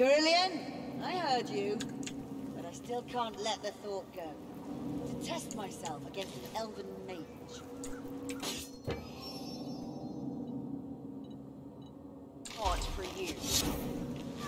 Kerillian, I heard you, but I still can't let the thought go. To test myself against an elven mage. Hard for you.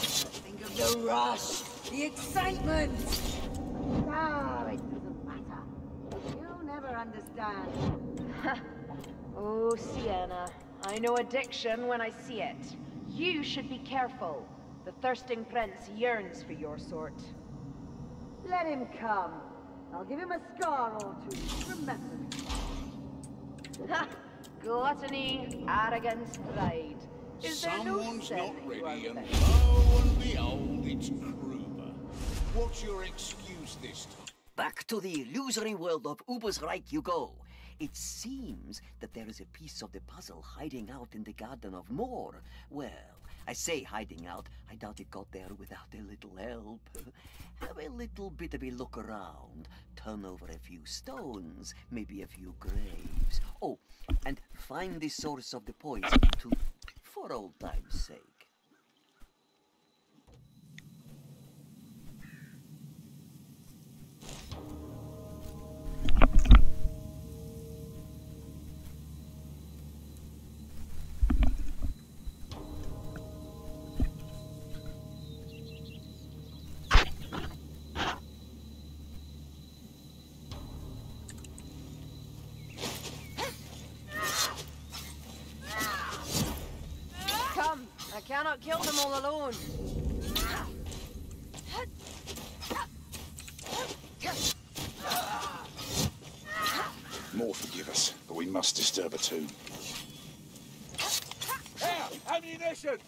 Think of the rush, the excitement. Ah, it doesn't matter. You'll never understand. Oh, Sienna. I know addiction when I see it. You should be careful. The thirsting prince yearns for your sort. Let him come. I'll give him a scar or two. Remember me. Ha! Gluttony, arrogance, pride. Is there no Someone's not that you are ready, and without? lo and behold, it's Kruber. What's your excuse this time? Back to the illusory world of Ubersreik you go. It seems that there is a piece of the puzzle hiding out in the Garden of Morr. Well, I say hiding out, I doubt it got there without a little help. Have a little bit of a look around, turn over a few stones, maybe a few graves. Oh, and find the source of the poison too, for old time's sake. Cannot kill them all alone. Morr forgive us, but we must disturb a tomb. Here, ammunition!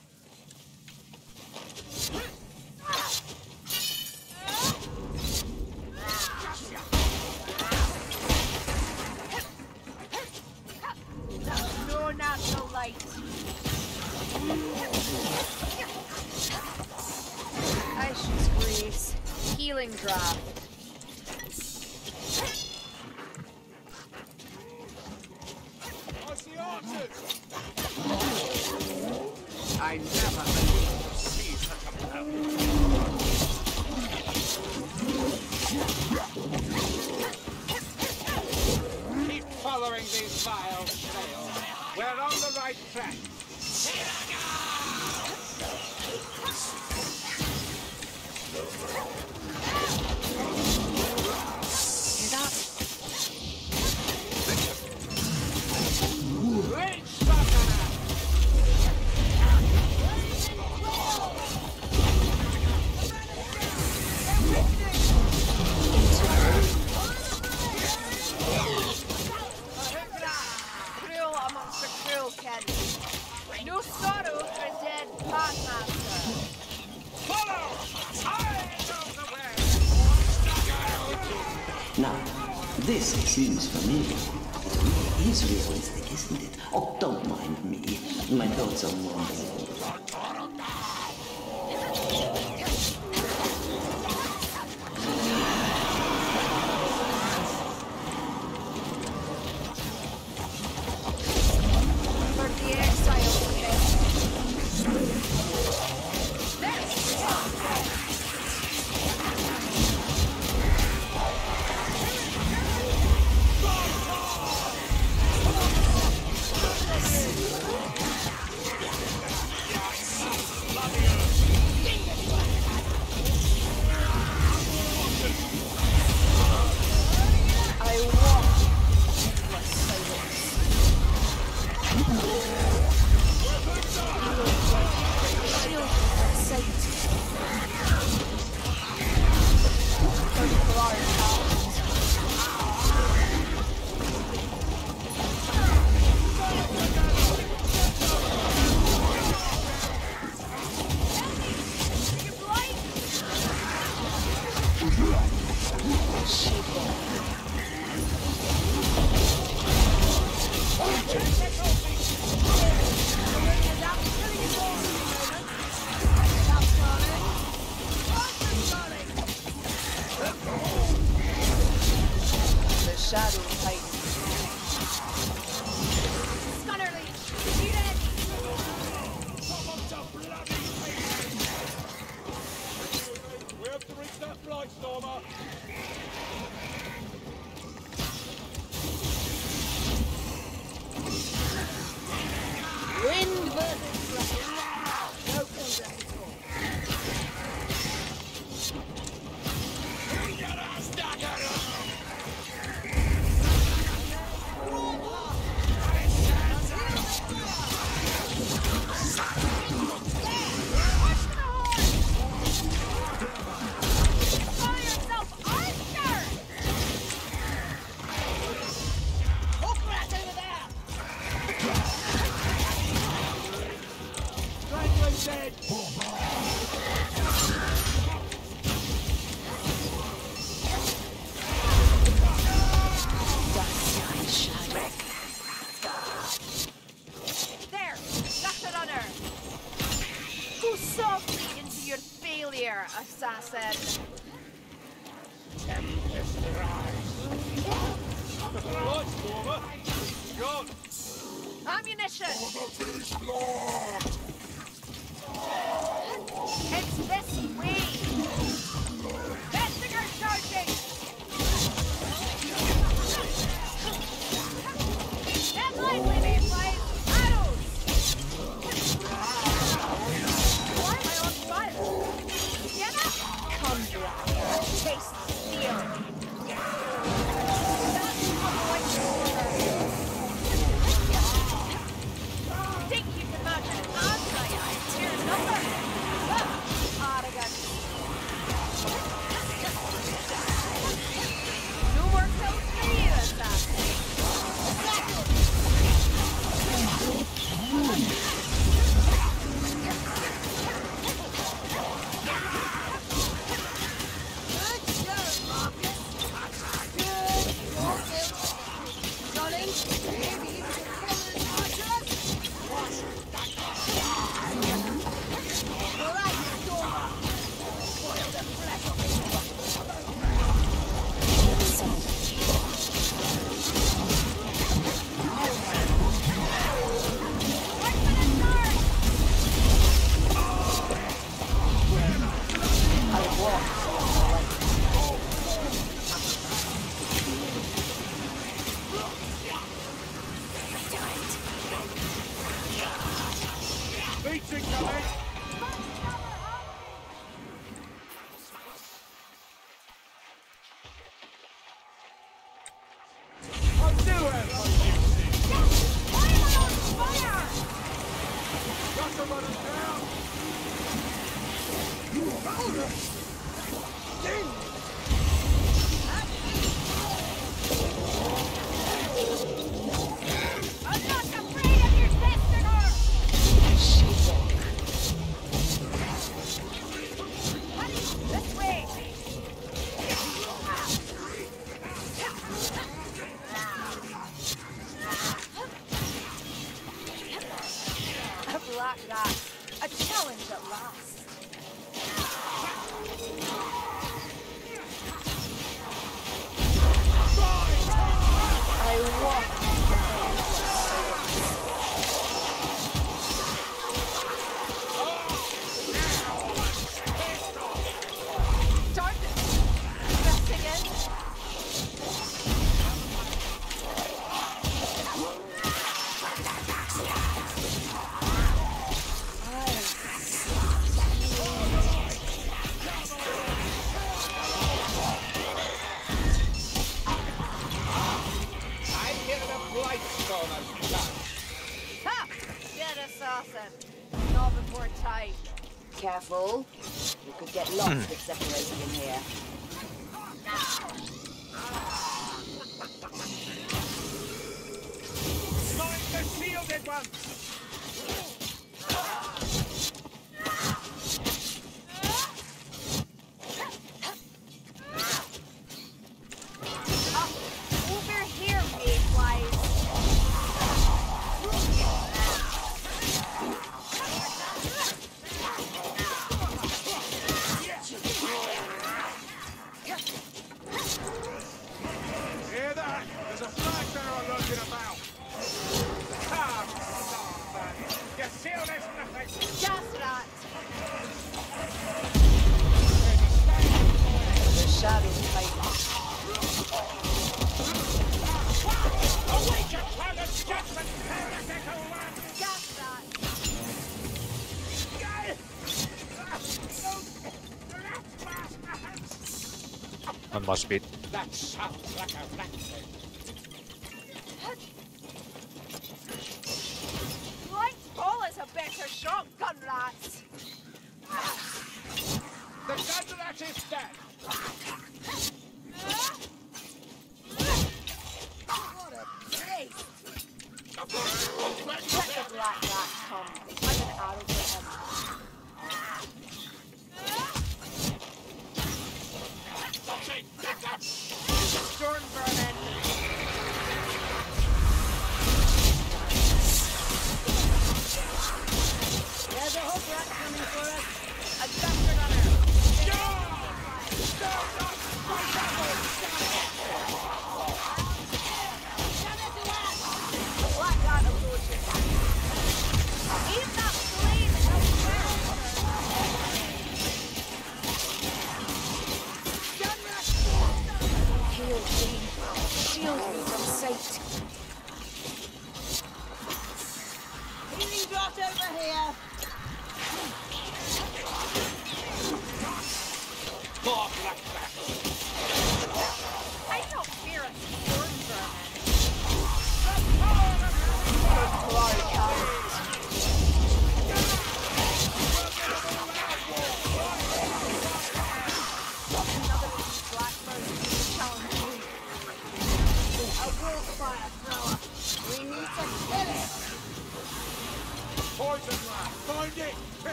No natural light. Ashes grease. Healing draft. I! I never see such a. Keep following these vile trails. We're on the right track. Seems familiar. It is realistic, isn't it? Oh, don't mind me. My thoughts are wandering. said. Shielded One more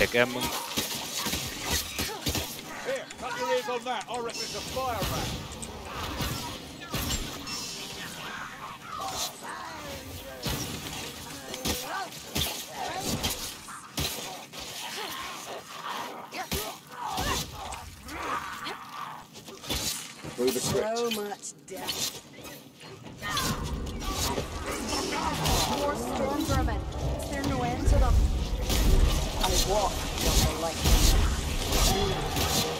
pick him. Here, cut your ears on that. I reckon it's a fire rat. So much death. More storm vermin. Is there no end to them? I walk like a.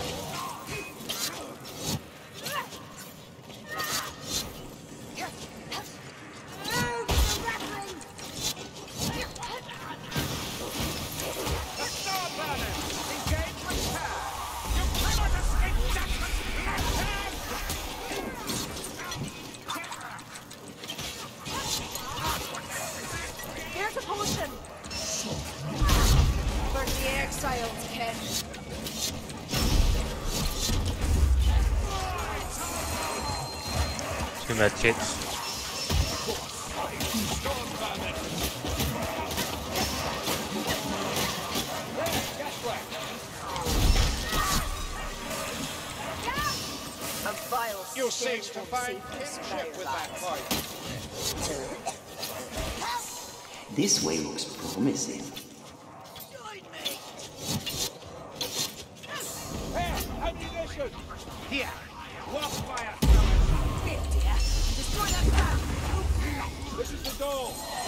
You to find with that. This way looks promising. roll!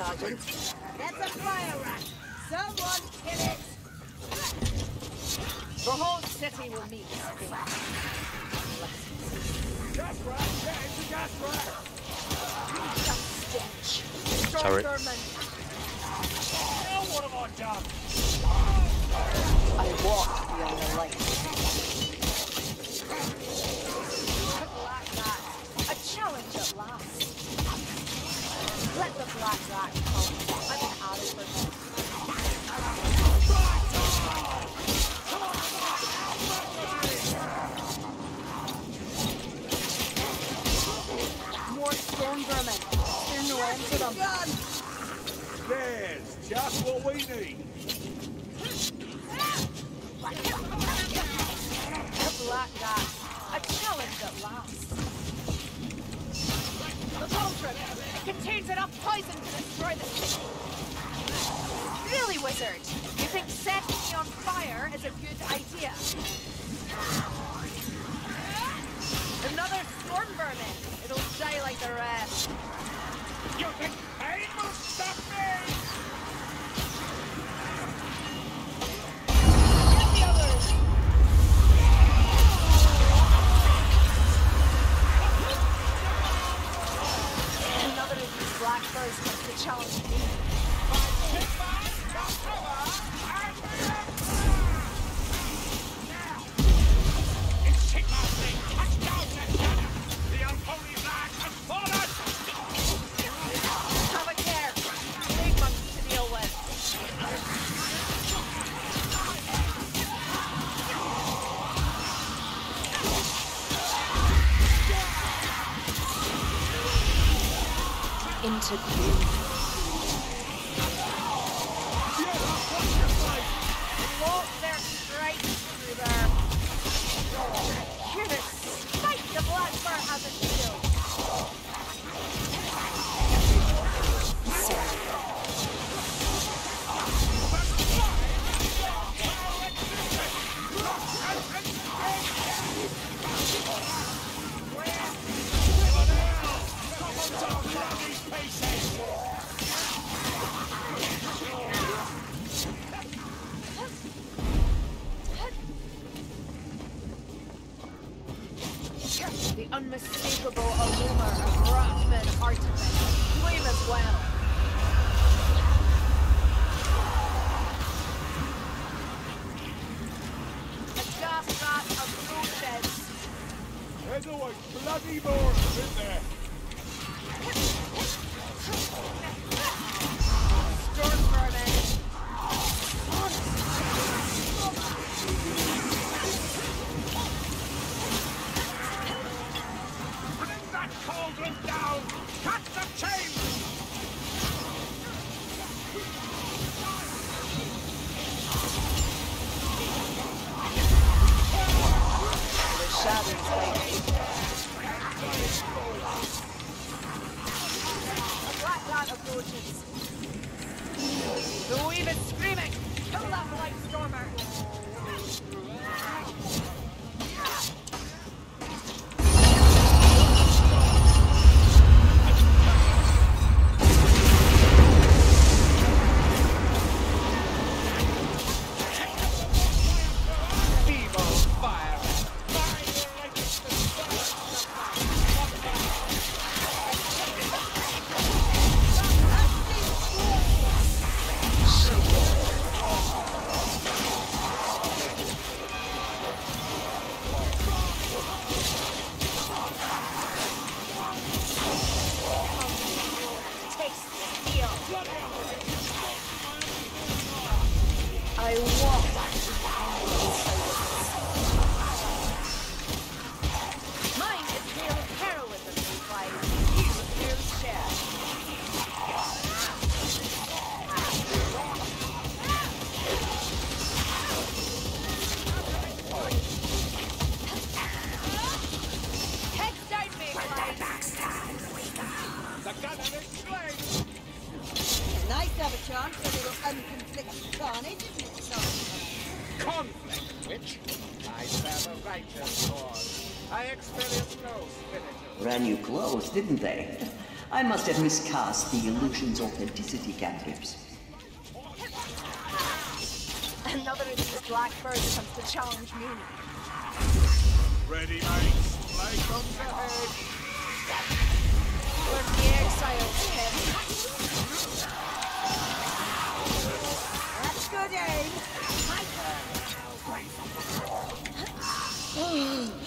Sergeant. That's a fire rat. Someone kill it. The whole city will meet. Gas rat! Get into gas rat! Stench. Sorry. Now what have I done? I walked beyond the light. Another storm vermin. It'll die like the rest. You think pain will stop me? Get the others. Another of these black birds to challenge Into gloom. The unmistakable aroma of ratman artifact. Flame as well. A gas rat of roaches. There's always bloody more in there. The weave is screaming. Kill that blight. Righteous cause. I experience no spiritual. Ran you close, didn't they? I must have miscast the illusion's authenticity cantrips. Another of these blackbirds comes to challenge me. Ready, mates. Play guns ahead. We're the exiles, Kevin. That's good aim. My turn. Oh.